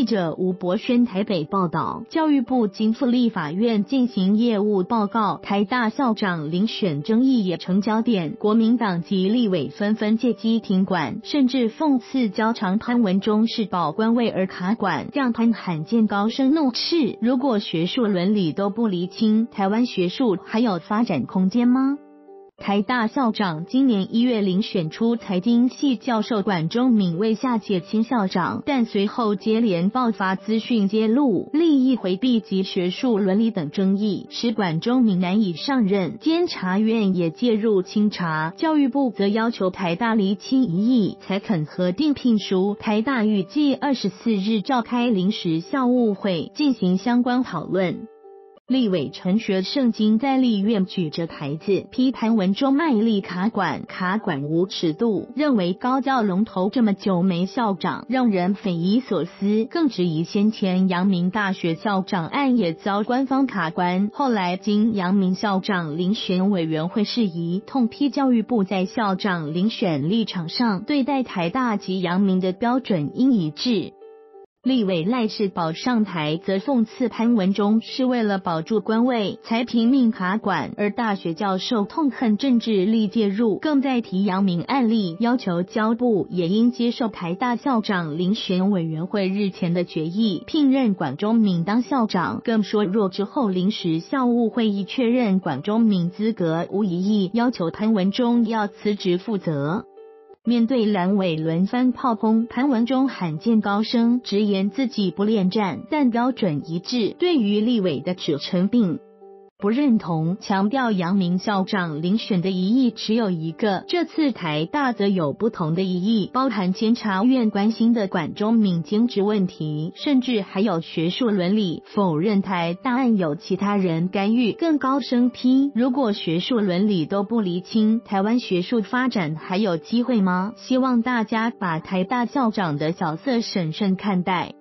记者吴博轩台北报道，教育部经复立法院进行业务报告，台大校长遴选争议也成焦点，国民党及立委纷纷借机停管，甚至讽刺焦长潘文中是保官位而卡管，让潘罕见高声怒斥：如果学术伦理都不厘清，台湾学术还有发展空间吗？台大校长今年一月遴选出财经系教授管中敏为下届新校长，但随后接连爆发资讯揭露、利益回避及学术伦理等争议，使管中敏难以上任。监察院也介入清查，教育部则要求台大厘清一役，才肯核定聘书。台大预计二十四日召开临时校务会，进行相关讨论。立委陈学圣经在立院举着牌子批谭文中卖力卡管，卡管无尺度，认为高教龙头这么久没校长，让人匪夷所思。更质疑先前阳明大学校长案也遭官方卡关，后来经阳明校长遴选委员会事宜，痛批教育部在校长遴选立场上对待台大及阳明的标准应一致。立委赖世宝上台，则讽刺潘文忠是为了保住官位才拼命卡管，而大学教授痛恨政治力介入，更在提扬明案例，要求教部也应接受台大校长遴选委员会日前的决议，聘任管中敏当校长。更说若之后临时校务会议确认管中敏资格无疑义，要求潘文忠要辞职负责。面对蓝委轮番炮轰，潘文中罕见高声直言自己不恋战，但标准一致。对于立委的指称病。不认同，强调阳明校长遴选的疑义只有一个。这次台大则有不同的疑义，包含监察院关心的管中敏兼职问题，甚至还有学术伦理，否认台大案有其他人干预，更高声批：如果学术伦理都不厘清，台湾学术发展还有机会吗？希望大家把台大校长的角色审慎看待。